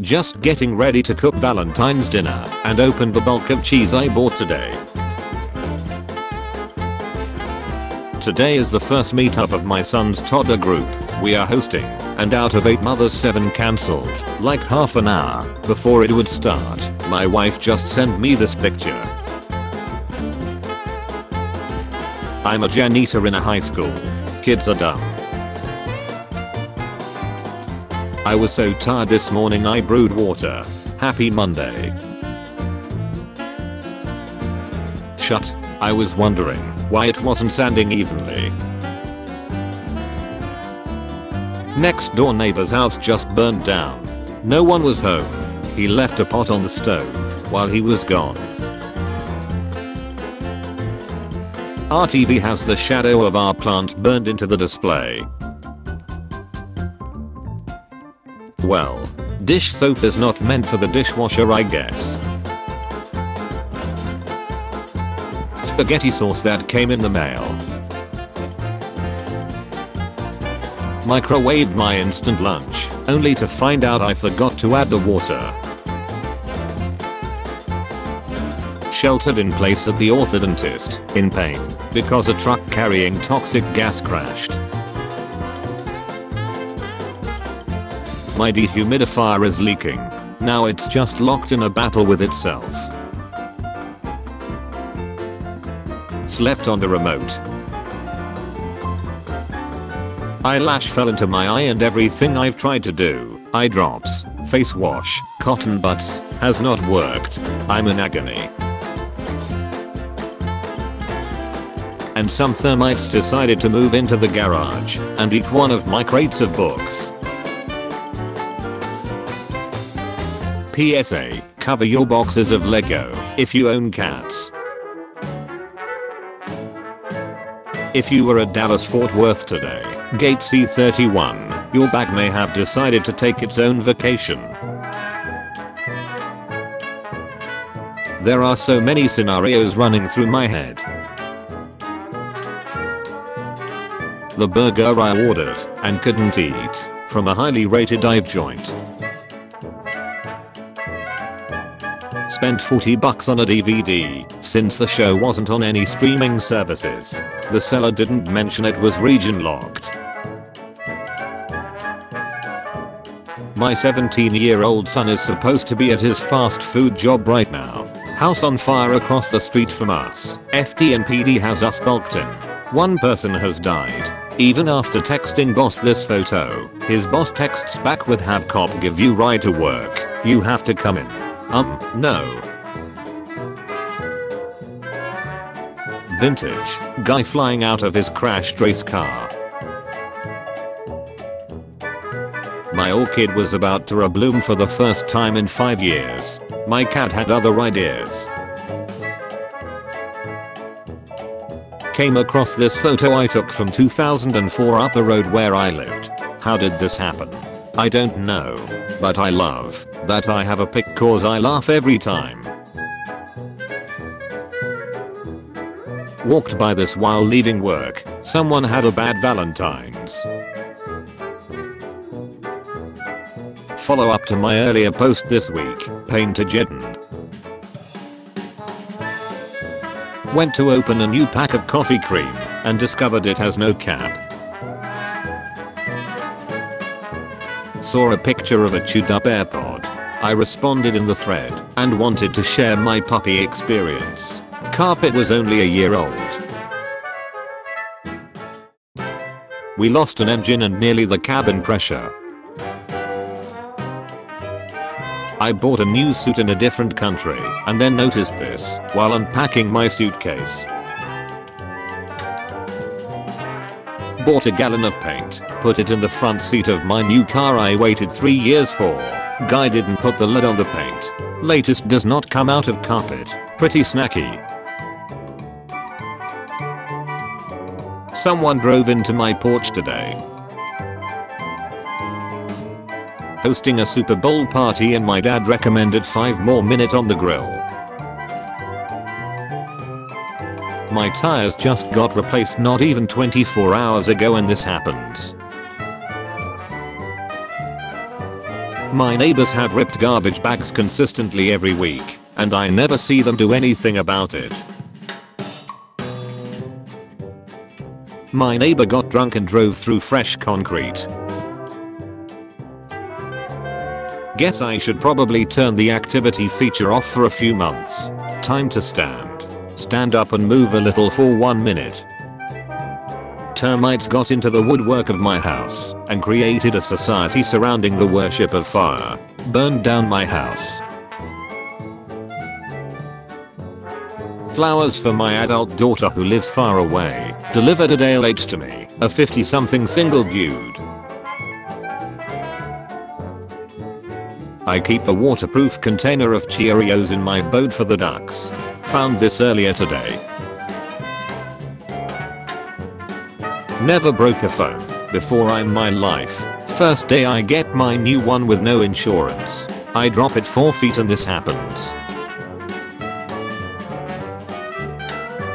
Just getting ready to cook Valentine's dinner and opened the bulk of cheese I bought today. Today is the first meetup of my son's toddler group we are hosting and out of 8 mothers 7 cancelled like half an hour before it would start. My wife just sent me this picture. I'm a janitor in a high school. Kids are dumb. I was so tired this morning I brewed water. Happy Monday. Shut. I was wondering why it wasn't sanding evenly. Next door neighbor's house just burned down. No one was home. He left a pot on the stove while he was gone. Our TV has the shadow of our plant burned into the display. Well, dish soap is not meant for the dishwasher I guess. Spaghetti sauce that came in the mail. Microwaved my instant lunch, only to find out I forgot to add the water. Sheltered in place at the orthodontist, in pain, because a truck carrying toxic gas crashed. My dehumidifier is leaking. Now it's just locked in a battle with itself. Slept on the remote. Eyelash fell into my eye and everything I've tried to do, eye drops, face wash, cotton buds, has not worked. I'm in agony. And some thermites decided to move into the garage and eat one of my crates of books. PSA, cover your boxes of Lego if you own cats. If you were at Dallas Fort Worth today, Gate C31, your bag may have decided to take its own vacation. There are so many scenarios running through my head. The burger I ordered and couldn't eat from a highly rated dive joint spent 40 bucks on a DVD, since the show wasn't on any streaming services. The seller didn't mention it was region locked. My 17 year old son is supposed to be at his fast food job right now. House on fire across the street from us. FD has us bulked in. One person has died. Even after texting boss this photo, his boss texts back with have cop give you ride to work. You have to come in. Um, no. Vintage, guy flying out of his crashed race car. My orchid was about to rebloom for the first time in 5 years. My cat had other ideas. Came across this photo I took from 2004 up the road where I lived. How did this happen? I don't know. But I love that I have a pic cause I laugh every time. Walked by this while leaving work. Someone had a bad Valentine's. Follow up to my earlier post this week, Painter Jedden. Went to open a new pack of coffee cream and discovered it has no cap. Saw a picture of a chewed up AirPod. I responded in the thread and wanted to share my puppy experience. Carpet was only a year old. We lost an engine and nearly the cabin pressure. I bought a new suit in a different country and then noticed this while unpacking my suitcase. Bought a gallon of paint, put it in the front seat of my new car I waited 3 years for. Guy didn't put the lid on the paint. Latex does not come out of carpet. Pretty snacky. Someone drove into my porch today. Hosting a Super Bowl party and my dad recommended 5 more minute on the grill. My tires just got replaced not even 24 hours ago and this happens. My neighbors have ripped garbage bags consistently every week, and I never see them do anything about it. My neighbor got drunk and drove through fresh concrete. Guess I should probably turn the activity feature off for a few months. Time to stand. Stand up and move a little for one minute. Termites got into the woodwork of my house and created a society surrounding the worship of fire. Burned down my house. Flowers for my adult daughter who lives far away, delivered a day late to me, a 50 something single dude. I keep a waterproof container of Cheerios in my boat for the ducks. Found this earlier today. Never broke a phone before I'm my life. First day I get my new one with no insurance. I drop it 4 feet and this happens.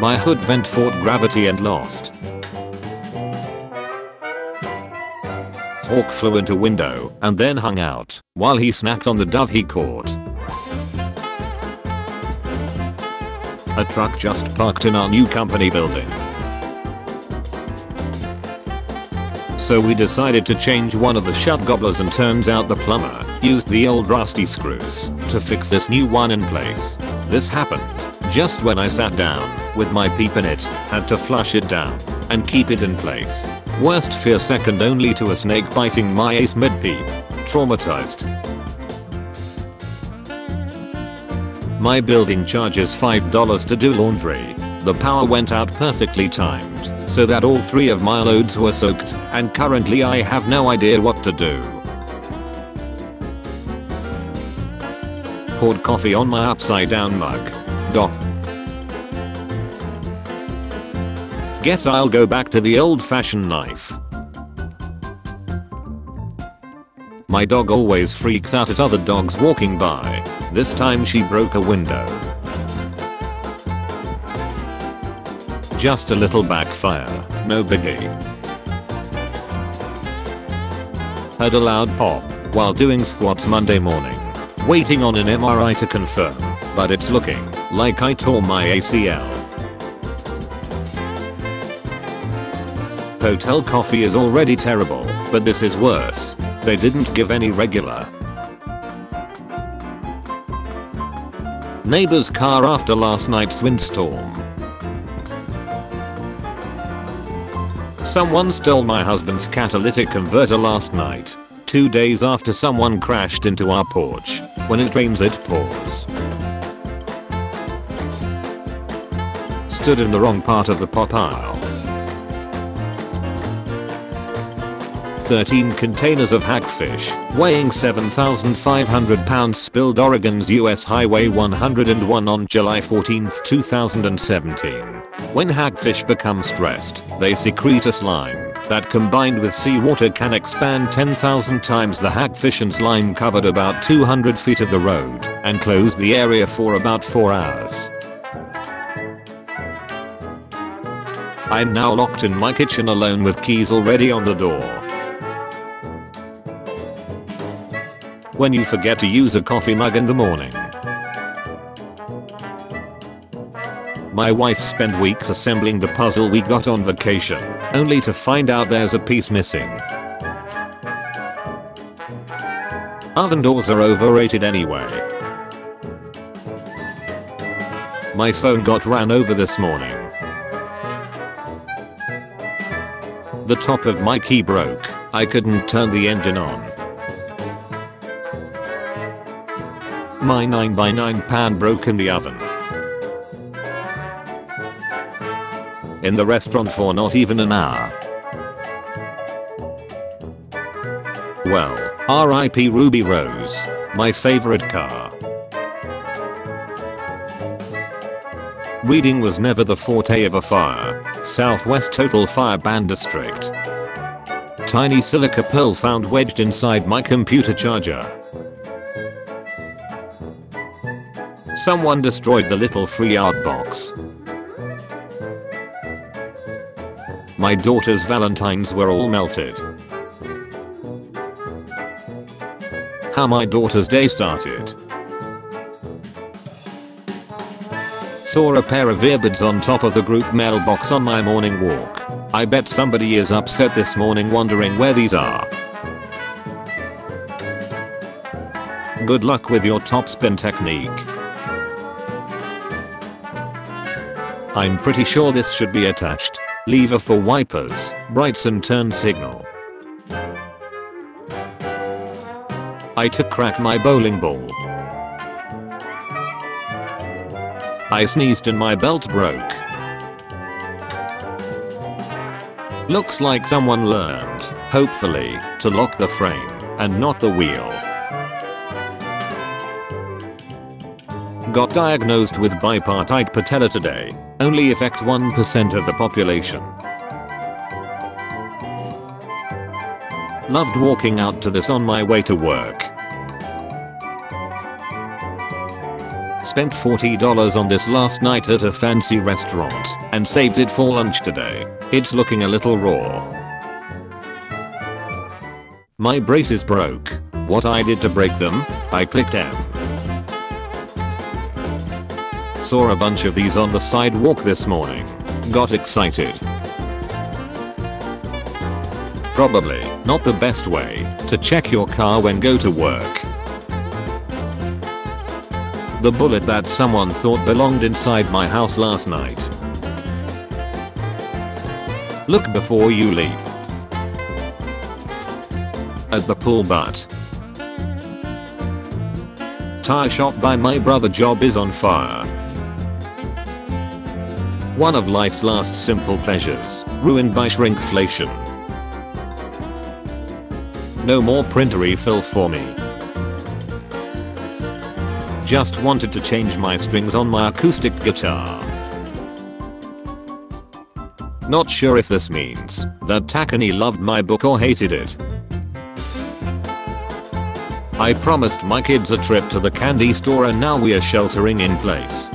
My hood vent fought gravity and lost. Hawk flew into window and then hung out while he snacked on the dove he caught. A truck just parked in our new company building. So we decided to change one of the shut gobblers and turns out the plumber used the old rusty screws to fix this new one in place. This happened just when I sat down with my peep in it, had to flush it down and keep it in place. Worst fear second only to a snake biting my ace mid peep. Traumatized. My building charges $5 to do laundry. The power went out perfectly timed, so that all three of my loads were soaked, and currently I have no idea what to do. Poured coffee on my upside down mug. Doc. Guess I'll go back to the old fashioned knife. My dog always freaks out at other dogs walking by. This time she broke a window. Just a little backfire, no biggie. Heard a loud pop while doing squats Monday morning. Waiting on an MRI to confirm, but it's looking like I tore my ACL. Hotel coffee is already terrible, but this is worse. They didn't give any regular. Neighbor's car after last night's windstorm. Someone stole my husband's catalytic converter last night. Two days after someone crashed into our porch. When it rains it pours. Stood in the wrong part of the pop aisle. 13 containers of hagfish, weighing 7,500 pounds spilled Oregon's US Highway 101 on July 14, 2017. When hagfish become stressed, they secrete a slime that combined with seawater can expand 10,000 times the hagfish and slime covered about 200 feet of the road and close the area for about 4 hours. I'm now locked in my kitchen alone with keys already on the door. When you forget to use a coffee mug in the morning. My wife spent weeks assembling the puzzle we got on vacation, only to find out there's a piece missing. Oven doors are overrated anyway. My phone got ran over this morning. The top of my key broke. I couldn't turn the engine on. My 9x9 pan broke in the oven. In the restaurant for not even an hour. Well, RIP Ruby Rose, my favorite car. Reading was never the forte of a fire. Southwest Total Fire Ban District. Tiny silica pearl found wedged inside my computer charger. Someone destroyed the little free art box. My daughter's valentines were all melted. how my daughter's day started. Saw a pair of earbuds on top of the group mailbox on my morning walk. I bet somebody is upset this morning wondering where these are. Good luck with your topspin technique. I'm pretty sure this should be attached. Lever for wipers, brights and turn signal. I took crack my bowling ball. I sneezed and my belt broke. Looks like someone learned, hopefully, to lock the frame and not the wheel. Got diagnosed with bipartite patella today. Only affect 1% of the population. Loved walking out to this on my way to work. Spent $40 on this last night at a fancy restaurant and saved it for lunch today. It's looking a little raw. My braces broke. What I did to break them? I clicked M. Saw a bunch of these on the sidewalk this morning. Got excited. Probably not the best way to check your car when go to work. The bullet that someone thought belonged inside my house last night. Look before you leap. At the pool butt. Tire shop by my brother job is on fire. One of life's last simple pleasures, ruined by shrinkflation. No more printer refill for me. Just wanted to change my strings on my acoustic guitar. Not sure if this means that Takani loved my book or hated it. I promised my kids a trip to the candy store and now we are sheltering in place.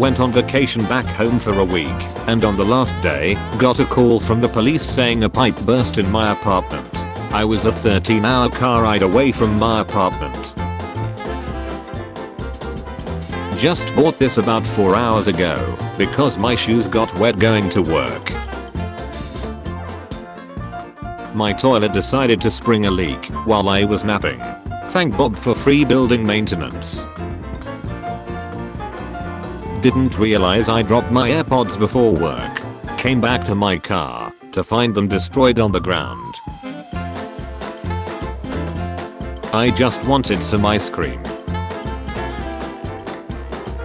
Went on vacation back home for a week, and on the last day, got a call from the police saying a pipe burst in my apartment. I was a 13 hour car ride away from my apartment. Just bought this about 4 hours ago, because my shoes got wet going to work. My toilet decided to spring a leak while I was napping. Thank Bob for free building maintenance. Didn't realize I dropped my AirPods before work. Came back to my car to find them destroyed on the ground. I just wanted some ice cream.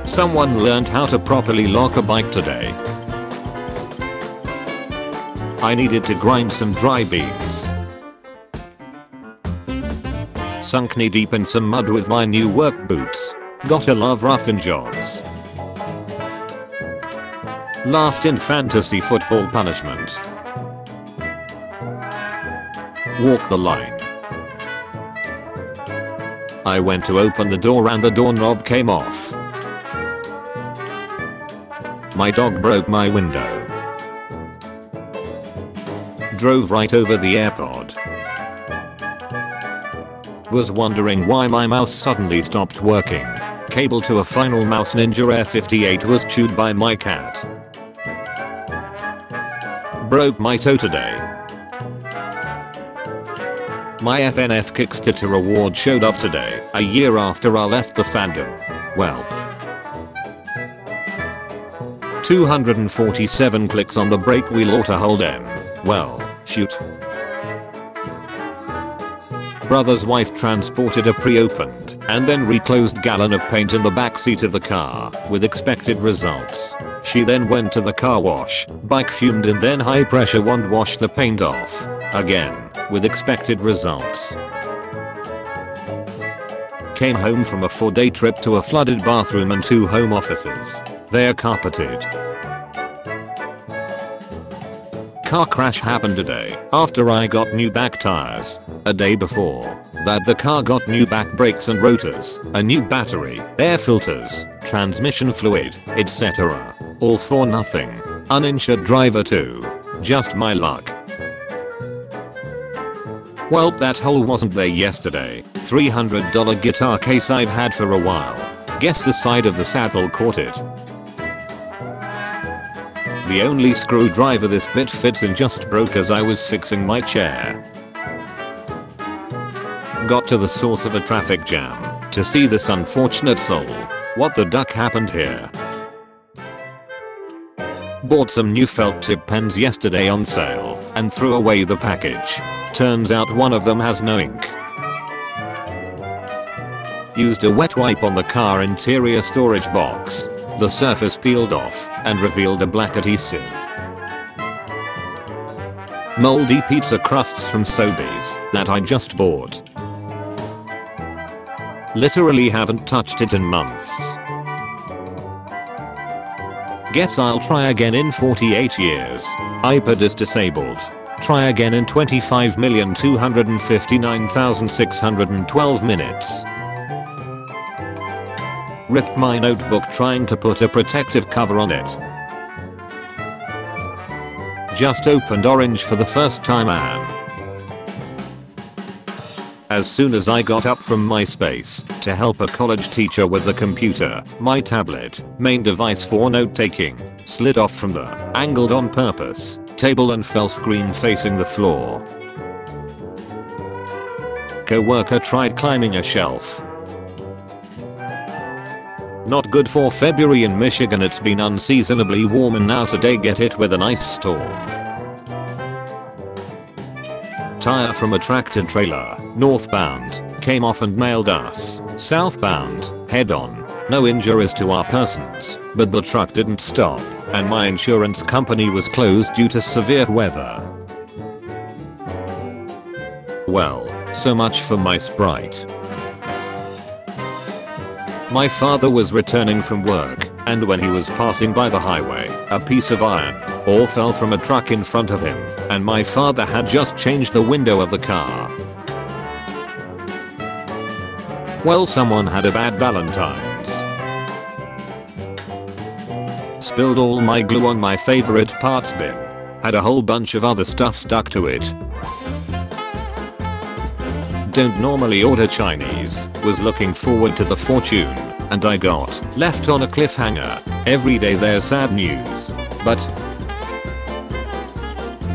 Someone learned how to properly lock a bike today. I needed to grind some dry beans. Sunk knee deep in some mud with my new work boots. Gotta love rough and jobs. Last in fantasy football punishment. Walk the line. I went to open the door and the doorknob came off. My dog broke my window. Drove right over the AirPod. Was wondering why my mouse suddenly stopped working. Cable to a Finalmouse Ninja Air 58 was chewed by my cat broke my toe today. My FNF Kickstarter award showed up today, a year after I left the fandom. Well. 247 clicks on the brake wheel auto hold M. Well, shoot. Brother's wife transported a pre-opened and then reclosed gallon of paint in the back seat of the car with expected results. She then went to the car wash, bike fumed and then high pressure wand washed the paint off. Again, with expected results. Came home from a 4 day trip to a flooded bathroom and two home offices. They are carpeted. Car crash happened today after I got new back tires. A day before that the car got new back brakes and rotors, a new battery, air filters, transmission fluid, etc. All for nothing. Uninsured driver too. Just my luck. Well that hole wasn't there yesterday. $300 guitar case I've had for a while. Guess the side of the saddle caught it. The only screwdriver this bit fits in just broke as I was fixing my chair. Got to the source of a traffic jam to see this unfortunate soul. What the duck happened here? Bought some new felt tip pens yesterday on sale and threw away the package. Turns out one of them has no ink. Used a wet wipe on the car interior storage box. The surface peeled off and revealed a black adhesive. Moldy pizza crusts from Sobeys that I just bought. Literally haven't touched it in months. Guess I'll try again in 48 years. iPad is disabled. Try again in 25,259,612 minutes. Ripped my notebook trying to put a protective cover on it. Just opened Orange for the first time and as soon as I got up from my space to help a college teacher with the computer, my tablet, main device for note taking, slid off from the angled on purpose table and fell screen facing the floor. Co-worker tried climbing a shelf. Not good for February in Michigan. It's been unseasonably warm and now today get hit with an ice storm. Tire from a tractor trailer, northbound, came off and mailed us, southbound, head on. No injuries to our persons, but the truck didn't stop, and my insurance company was closed due to severe weather. Well, so much for my sprite. My father was returning from work, and when he was passing by the highway, a piece of iron ore fell from a truck in front of him, and my father had just changed the window of the car. Well someone had a bad valentines. Spilled all my glue on my favorite parts bin. Had a whole bunch of other stuff stuck to it. Don't normally order Chinese, was looking forward to the fortune, and I got left on a cliffhanger. Every day there's sad news. But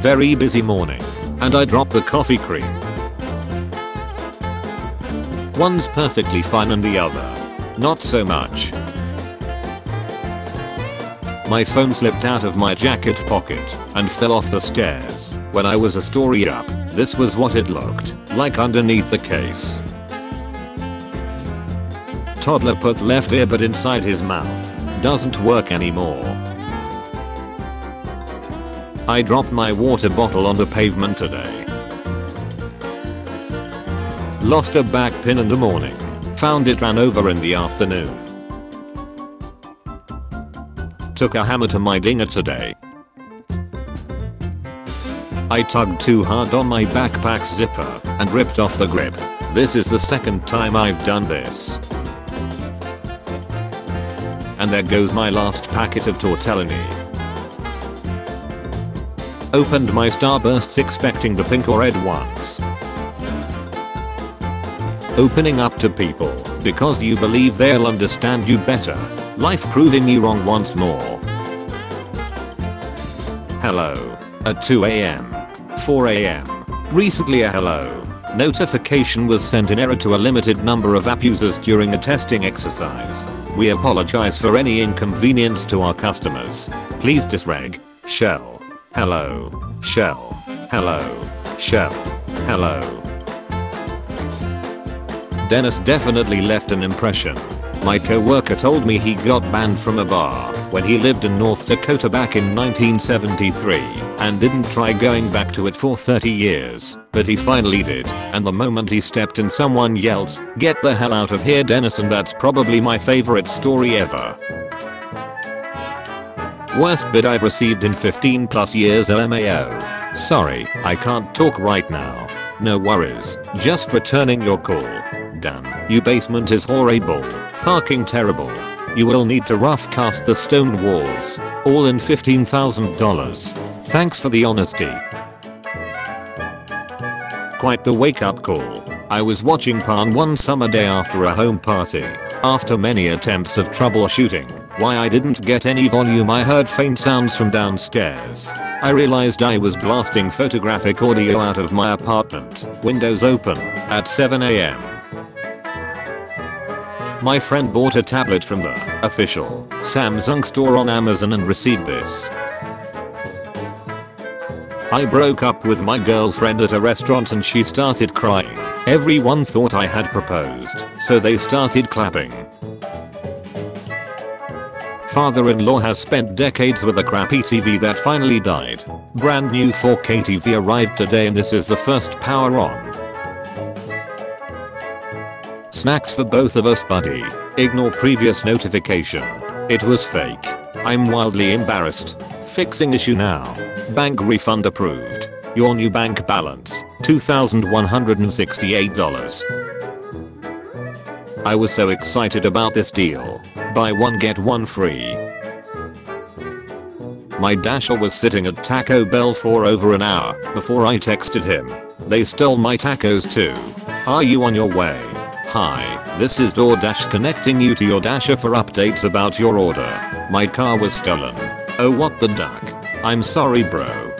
very busy morning. And I drop the coffee cream. One's perfectly fine and the other. Not so much. My phone slipped out of my jacket pocket and fell off the stairs. When I was a story up, this was what it looked like underneath the case. Toddler put left earbud inside his mouth. Doesn't work anymore. I dropped my water bottle on the pavement today. Lost a back pin in the morning. Found it ran over in the afternoon. Took a hammer to my dinger today. I tugged too hard on my backpack's zipper and ripped off the grip. This is the second time I've done this. And there goes my last packet of tortellini. Opened my starbursts expecting the pink or red ones. Opening up to people because you believe they'll understand you better. Life proving me wrong once more. Hello. At 2am. 4am. Recently a hello. Notification was sent in error to a limited number of app users during a testing exercise. We apologize for any inconvenience to our customers. Please disreg. Shell. Hello. Shell. Hello. Shell. Hello. Dennis definitely left an impression. My co-worker told me he got banned from a bar when he lived in North Dakota back in 1973 and didn't try going back to it for 30 years, but he finally did, and the moment he stepped in someone yelled, get the hell out of here Dennis and that's probably my favorite story ever. Worst bid I've received in 15 plus years LMAO. Sorry, I can't talk right now. No worries, just returning your call. Damn, you basement is horrible. Parking terrible. You will need to rough cast the stone walls. All in $15,000. Thanks for the honesty. quite the wake up call. I was watching Pan one summer day after a home party. After many attempts of troubleshooting why I didn't get any volume I heard faint sounds from downstairs. I realized I was blasting photographic audio out of my apartment, windows open, at 7am. My friend bought a tablet from the official Samsung store on Amazon and received this. I broke up with my girlfriend at a restaurant and she started crying. Everyone thought I had proposed, so they started clapping. Father-in-law has spent decades with a crappy TV that finally died. Brand new 4K TV arrived today and this is the first power on. Snacks for both of us buddy. Ignore previous notification. It was fake. I'm wildly embarrassed. Fixing issue now. Bank refund approved. Your new bank balance $2,168. I was so excited about this deal. Buy one get one free. My dasher was sitting at Taco Bell for over an hour before I texted him. They stole my tacos too. Are you on your way? Hi, this is DoorDash connecting you to your Dasher for updates about your order. My car was stolen. Oh what the duck. I'm sorry bro.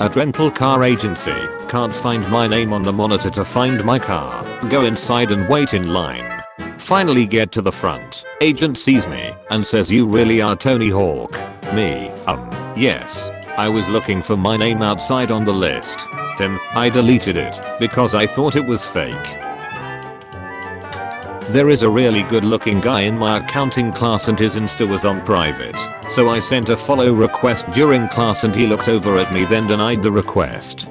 At rental car agency, can't find my name on the monitor to find my car. Go inside and wait in line. Finally get to the front. Agent sees me and says you really are Tony Hawk. Me, um, yes. I was looking for my name outside on the list him, I deleted it because I thought it was fake. There is a really good looking guy in my accounting class and his insta was on private. So I sent a follow request during class and he looked over at me then denied the request.